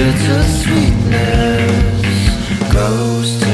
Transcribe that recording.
bitter sweetness goes